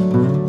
嗯。